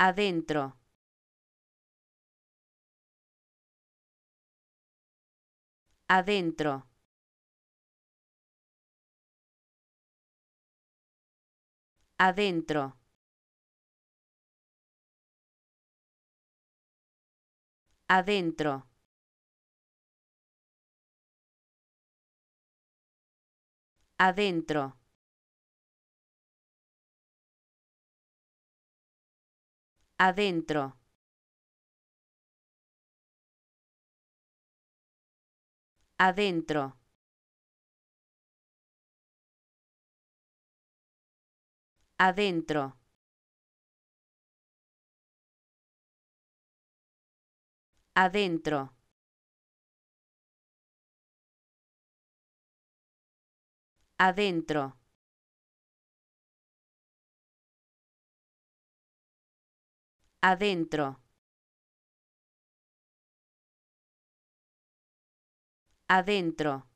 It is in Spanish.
adentro, adentro, adentro, adentro. adentro, adentro, adentro, adentro, adentro. adentro, adentro, adentro.